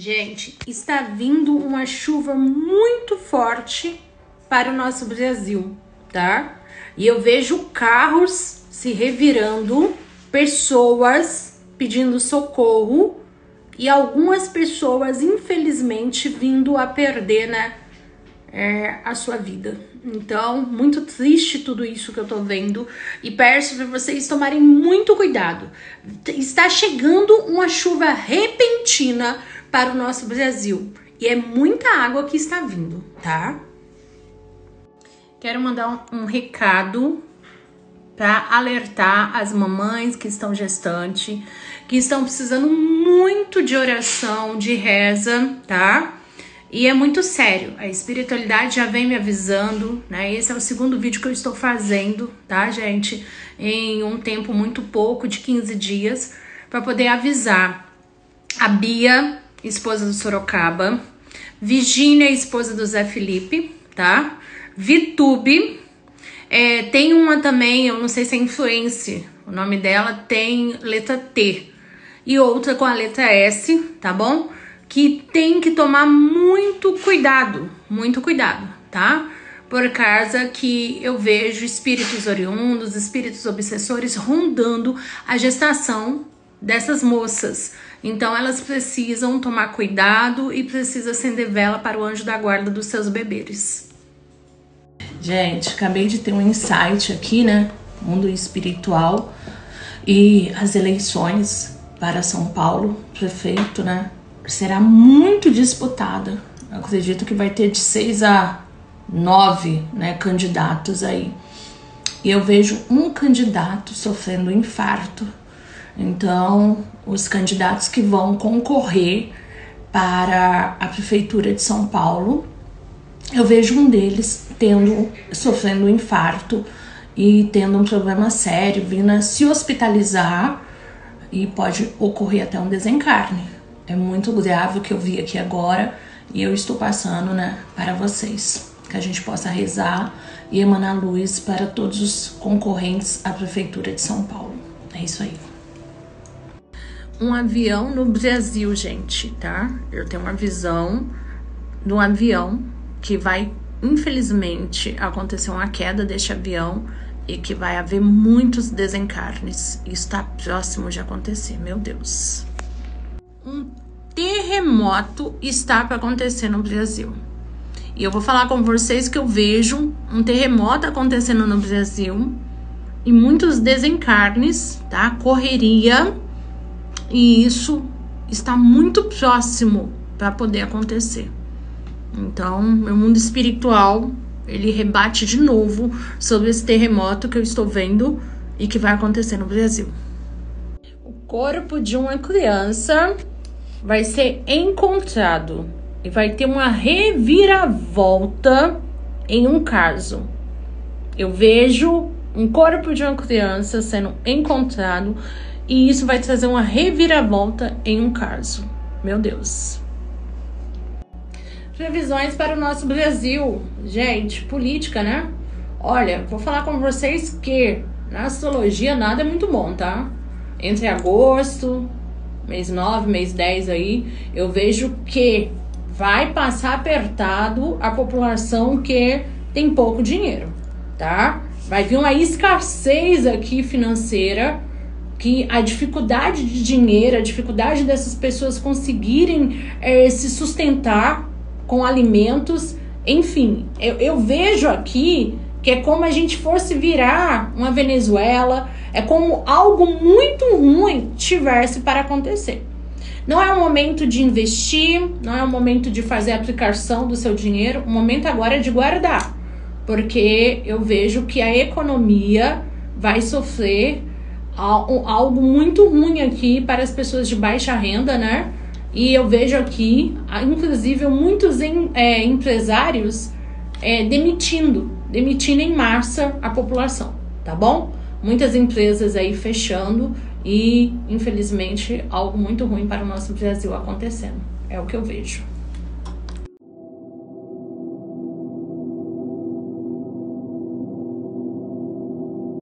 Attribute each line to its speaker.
Speaker 1: Gente, está vindo uma chuva muito forte para o nosso Brasil, tá? E eu vejo carros se revirando, pessoas pedindo socorro e algumas pessoas, infelizmente, vindo a perder, né, é, a sua vida. Então, muito triste tudo isso que eu tô vendo e peço para vocês tomarem muito cuidado. Está chegando uma chuva repentina para o nosso Brasil e é muita água que está vindo, tá? Quero mandar um, recado para alertar as mamães que estão gestante, que estão precisando muito de oração, de reza, tá? E é muito sério. A espiritualidade já vem me avisando, né? Esse é o segundo vídeo que eu estou fazendo, tá, gente? Em um tempo muito pouco, de 15 dias, para poder avisar a Bia, esposa do Sorocaba, Virgínia, esposa do Zé Felipe, tá? Vitube, é, tem uma também, eu não sei se é influência, o nome dela tem letra T. E outra com a letra S, tá bom? que tem que tomar muito cuidado, muito cuidado, tá? Por causa que eu vejo espíritos oriundos, espíritos obsessores rondando a gestação dessas moças. Então elas precisam tomar cuidado e precisa acender vela para o anjo da guarda dos seus bebês. Gente, acabei de ter um insight aqui, né? Mundo espiritual e as eleições para São Paulo, prefeito, né? será muito disputada. Acredito que vai ter de seis a nove né, candidatos aí. E eu vejo um candidato sofrendo infarto. Então, os candidatos que vão concorrer para a prefeitura de São Paulo, eu vejo um deles tendo sofrendo um infarto e tendo um problema sério, vindo a se hospitalizar e pode ocorrer até um desencarne é muito grave o que eu vi aqui agora e eu estou passando, né, para vocês. Que a gente possa rezar e emanar luz para todos os concorrentes à Prefeitura de São Paulo. É isso aí. Um avião no Brasil, gente, tá? Eu tenho uma visão um avião que vai, infelizmente, acontecer uma queda deste avião e que vai haver muitos desencarnes. Isso está próximo de acontecer, meu Deus um terremoto está para acontecer no Brasil. E eu vou falar com vocês que eu vejo um terremoto acontecendo no Brasil e muitos desencarnes, tá? Correria. E isso está muito próximo para poder acontecer. Então, meu mundo espiritual, ele rebate de novo sobre esse terremoto que eu estou vendo e que vai acontecer no Brasil. O corpo de uma criança vai ser encontrado e vai ter uma reviravolta em um caso. Eu vejo um corpo de uma criança sendo encontrado e isso vai trazer uma reviravolta em um caso. Meu Deus. Previsões para o nosso Brasil. Gente, política, né? Olha, vou falar com vocês que na astrologia nada é muito bom, tá? Entre agosto, mês 9, mês 10 aí, eu vejo que vai passar apertado a população que tem pouco dinheiro, tá? Vai vir uma escassez aqui financeira, que a dificuldade de dinheiro, a dificuldade dessas pessoas conseguirem é, se sustentar com alimentos, enfim, eu, eu vejo aqui que é como a gente fosse virar uma Venezuela, é como algo muito ruim tivesse para acontecer. Não é o momento de investir, não é o momento de fazer a aplicação do seu dinheiro, o momento agora é de guardar, porque eu vejo que a economia vai sofrer algo muito ruim aqui para as pessoas de baixa renda, né? E eu vejo aqui, inclusive, muitos em, é, empresários é, demitindo, demitindo em massa a população, tá bom? Muitas empresas aí fechando e, infelizmente, algo muito ruim para o nosso Brasil acontecendo. É o que eu vejo.